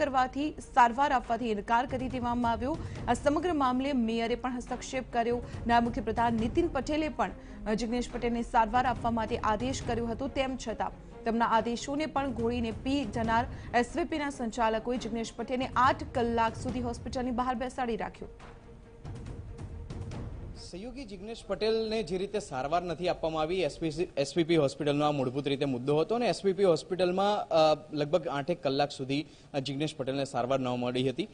કરવાથી સારવાર આપવાથી ઇનકાર કરી દેવામાં આવ્યો. આ સમગ્ર મામલે મેયરે પણ હસ્તક્ષેપ કર્યો. નાયબ મુખ્યપ્રધાન નીતિન પટેલે પણ અ, જિગ્નેશ પટેલને સારવાર આપવા માટે આદેશ કર્યો હતો તેમ છતાં તેમના આદેશોને પણ ઘોળીને પી જનાર એસવીપીના સંચાલકોએ જિગ્નેશ પટેલને આઠ કલાક સુધી હોસ્પિટલની બહાર બેસાડી રાખ્યો. સહયોગી જિગ્નેશ પટેલને જે રીતે સારવાર નથી આપવામાં આવી એસપી એસપીપી હોસ્પિટલનો આ મૂળભૂત રીતે મુદ્દો હતો અને એસપીપી હોસ્પિટલમાં લગભગ આઠેક કલાક સુધી જિગ્નેશ પટેલને સારવાર ન મળી હતી.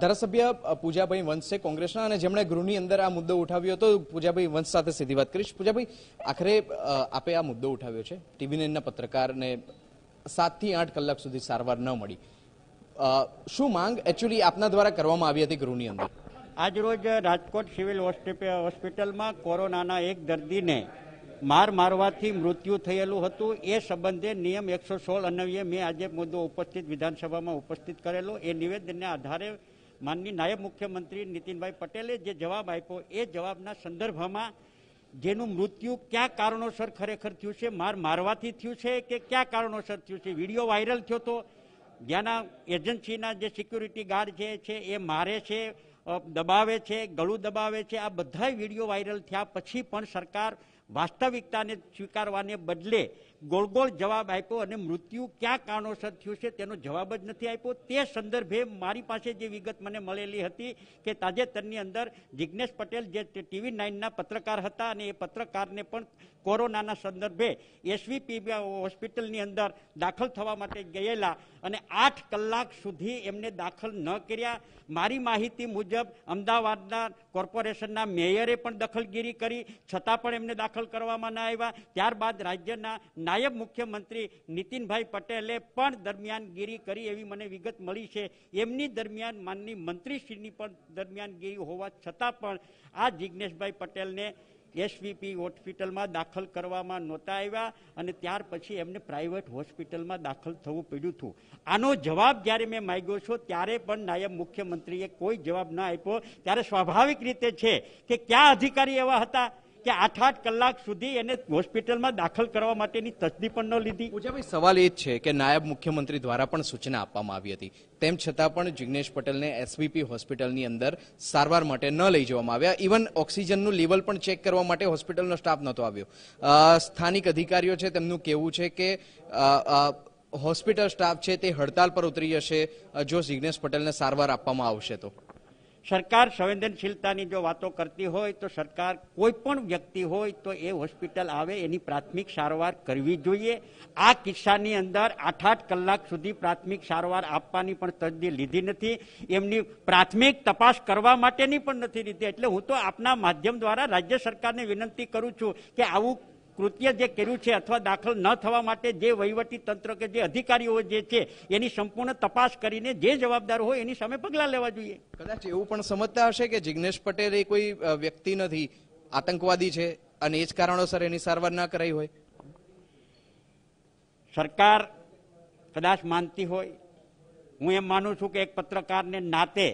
ધારાસભ્ય પૂજાભાઈ વંશ કોંગ્રેસના અને જેમણે ગૃહની અંદર આ મુદ્દો ઉઠાવ્યો હતો, પૂજાભાઈ વંશ સાથે સીધી વાત કરીશ. પૂજાભાઈ, આખરે આપે આ મુદ્દો ઉઠાવ્યો છે. ટીવી નાઇનના પત્રકારને સાતથી આઠ કલાક સુધી સારવાર ન મળી. શું માંગ એકચ્યુઅલી આપના દ્વારા કરવામાં આવી હતી ગૃહની અંદર? આજરોજ રાજકોટ સિવિલ હોસ્પિટલમાં કોરોનાના એક દર્દીને માર મારવાથી મૃત્યુ થયેલું હતું. એ સંબંધે નિયમ એકસો સોળ અન્વયે મેં આજે મુદ્દો ઉપસ્થિત, વિધાનસભામાં ઉપસ્થિત કરેલો. એ નિવેદનને આધારે માનની નાયબ મુખ્યમંત્રી નીતિનભાઈ પટેલે જે જવાબ આપ્યો, એ જવાબના સંદર્ભમાં જેનું મૃત્યુ કયા કારણોસર ખરેખર થયું છે, માર મારવાથી થયું છે કે કયા કારણોસર થયું છે? વીડિયો વાયરલ થયો તો જ્યાંના એજન્સીના જે સિક્યુરિટી ગાર્ડ જે છે, એ મારે છે. દબાવે છે ગળું દબાવે છે આ બધા વીડિયો વાયરલ થયા પછી પણ સરકાર વાસ્તવિકતાને સ્વીકારવાને બદલે ગોળ ગોળ જવાબ આપ્યો અને મૃત્યુ કયા કારણોસર થયું છે તેનો જવાબ જ નથી આપ્યો. તે સંદર્ભે મારી પાસે જે વિગત મને મળેલી હતી કે તાજેતરની અંદર જિજ્ઞેશ પટેલ જે ટીવી નાઇનના પત્રકાર હતા અને એ પત્રકારને પણ કોરોનાના સંદર્ભે એસવીપી હોસ્પિટલની અંદર દાખલ થવા માટે ગયેલા અને આઠ કલાક સુધી એમને દાખલ ન કર્યા. મારી માહિતી મુજબ અમદાવાદના કોર્પોરેશનના મેયરે પણ દખલગીરી કરી. છતાં પણ એમને દાખલ કરવામાં ના આવ્યા. ત્યારબાદ રાજ્યના નાયબ મુખ્યમંત્રી નીતિનભાઈ પટેલે પણ દરમિયાનગીરી કરી એવી મને વિગત મળી છે. એમની દરમિયાન માનની મંત્રીશ્રીની પણ દરમિયાનગીરી હોવા છતાં પણ આ જિજ્ઞેશભાઈ પટેલને એસવીપી હોસ્પિટલમાં દાખલ કરવામાં નહોતા આવ્યા અને ત્યાર પછી એમને પ્રાઇવેટ હોસ્પિટલમાં દાખલ થવું પડ્યું હતું. આનો જવાબ જ્યારે મેં માગ્યો છો ત્યારે પણ નાયબ મુખ્યમંત્રીએ કોઈ જવાબ ન આપ્યો. ત્યારે સ્વાભાવિક રીતે છે કે કયા અધિકારી એવા હતા? કે આઠ આઠ કલાક સુધી એને હોસ્પિટલમાં દાખલ કરવા માટેની તસ્દી પણ ન લીધી. પૂજાભાઈ, સવાલ એ જ છે કે નાયબ મુખ્યમંત્રી દ્વારા પણ સૂચના આપવામાં આવી હતી. તેમ છતાં પણ જિગ્નેશ પટેલને એસવીપી હોસ્પિટલની અંદર સારવાર માટે ન લઈ જવામાં આવ્યા. ઇવન ઓક્સિજનનું લેવલ પણ ચેક કરવા માટે હોસ્પિટલનો સ્ટાફ નહોતો આવ્યો. સ્થાનિક અધિકારીઓ છે, તેમનું કહેવું છે કે હોસ્પિટલ સ્ટાફ છે તે હડતાલ પર ઉતરી જશે જો જિગ્નેશ પટેલને સારવાર આપવામાં આવશે તો. સરકાર સંવેદનશીલતાની જો વાતો કરતી હોય તો સરકાર કોઈ પણ વ્યક્તિ હોય તો એ હોસ્પિટલ આવે, એની પ્રાથમિક સારવાર કરવી જોઈએ. આ કિસ્સાની અંદર આઠ આઠ કલાક સુધી પ્રાથમિક સારવાર આપવાની પણ તજદી લીધી નથી. એમની પ્રાથમિક તપાસ કરવા માટેની પણ નથી લીધી. એટલે હું તો આપના માધ્યમ દ્વારા રાજ્ય સરકારને વિનંતી કરું છું કે આવું કૃત્ય જે કર્યું છે અથવા દાખલ ન થવા માટે જે વહીવટી તંત્ર કે જે અધિકારીઓ જે છે એની સંપૂર્ણ તપાસ કરીને જે જવાબદાર હોય એની સામે પગલાં લેવા જોઈએ. કદાચ એવું પણ સમજતા હશે કે જિગ્નેશ પટેલ એ કોઈ વ્યક્તિ નથી આતંકવાદી છે અને એ જ કારણોસર એની સારવાર ના કરાઈ હોય? સરકાર કદાચ માનતી હોય. હું એમ માનું છું કે એક પત્રકારને નાતે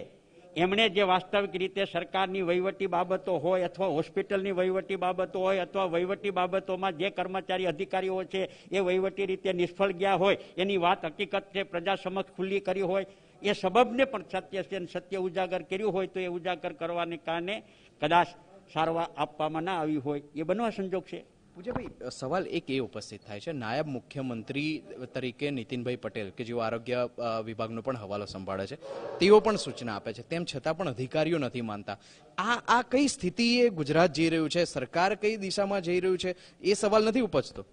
એમણે જે વાસ્તવિક રીતે સરકારની વહીવટી બાબતો હોય અથવા હોસ્પિટલની વહીવટી બાબતો હોય અથવા વહીવટી બાબતોમાં જે કર્મચારી અધિકારીઓ છે એ વહીવટી રીતે નિષ્ફળ ગયા હોય, એની વાત હકીકત છે, પ્રજા સમક્ષ ખુલ્લી કરી હોય, એ સબબને પણ સત્ય છે અને સત્ય ઉજાગર કર્યું હોય તો એ ઉજાગર કરવાને કારણે કદાચ સારવાર આપવામાં ના આવી હોય, એ બનવા સંજોગ છે. પૂજાભાઈ સવાલ એક એ ઉપસ્થિત થાય છે. નાયબ મુખ્યમંત્રી તરીકે નીતિનભાઈ પટેલ, કે જેઓ આરોગ્ય વિભાગનો પણ હવાલો સંભાળે છે, તેઓ પણ સૂચના આપે છે. તેમ છતાં પણ અધિકારીઓ નથી માનતા. આ આ કઈ સ્થિતિએ ગુજરાત જઈ રહ્યું છે? સરકાર કઈ દિશામાં જઈ રહ્યું છે? એ સવાલ નથી ઉપજતો.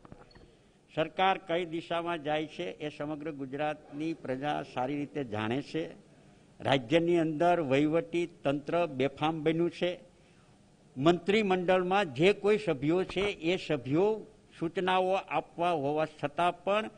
સરકાર કઈ દિશામાં જાય છે એ સમગ્ર ગુજરાતની પ્રજા સારી રીતે જાણે છે. રાજ્યની અંદર વહીવટી તંત્ર બેફામ બન્યું છે. મંત્રીમંડળમાં જે કોઈ સભ્યો છે, એ સભ્યો સૂચનાઓ આપવા હોવા છતાં પણ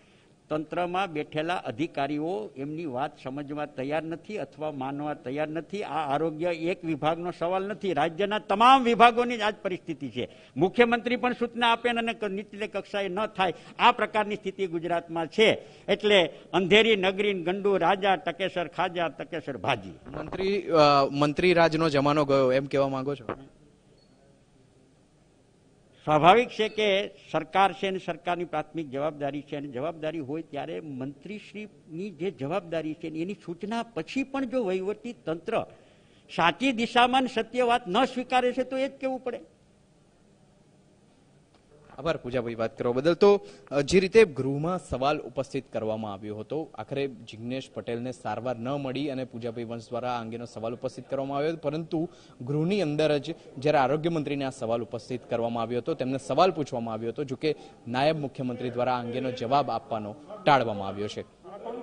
તંત્રમાં બેઠેલા અધિકારીઓ એમની વાત સમજવા તૈયાર નથી અથવા માનવા તૈયાર નથી. આ આરોગ્ય એક વિભાગનો સવાલ નથી. રાજ્યના તમામ વિભાગોની જ આજ પરિસ્થિતિ છે. મુખ્યમંત્રી પણ સૂચના આપે અને નીચલી કક્ષાએ ન થાય. આ પ્રકારની સ્થિતિ ગુજરાતમાં છે. એટલે અંધેરી, નગરી, ગંડુ, રાજા, ટકેસર, ખાજા, ટકેસર, ભાજી. મંત્રી મંત્રી રાજનો જમાનો ગયો એમ કહેવા માંગો છો? સ્વાભાવિક છે કે સરકાર છે અને સરકારની પ્રાથમિક જવાબદારી છે અને જવાબદારી હોય ત્યારે મંત્રીશ્રીની જે જવાબદારી છે એની સૂચના પછી પણ જો વહીવટી તંત્ર સાચી દિશામાં સત્ય વાત ન સ્વીકારે છે તો એ જ કેવું પડે? આભાર પૂજાભાઈ વાત કરવા બદલ. તો જે રીતે ગૃહમાં સવાલ ઉપસ્થિત કરવામાં આવ્યો હતો, આખરે જિગ્નેશ પટેલને સારવાર ન મળી અને પૂજાભાઈ વંશ દ્વારા આ અંગેનો સવાલ ઉપસ્થિત કરવામાં આવ્યો પરંતુ ગૃહની અંદર જ જ્યારે આરોગ્ય મંત્રીને આ સવાલ ઉપસ્થિત કરવામાં આવ્યો હતો, તેમને સવાલ પૂછવામાં આવ્યો હતો, જોકે નાયબ મુખ્યમંત્રી દ્વારા આ અંગેનો જવાબ આપવાનો ટાળવામાં આવ્યો છે.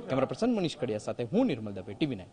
કેમેરા પર્સન મનીષ કડિયા સાથે હું નિર્મલ દવે ટીવી નાઇન.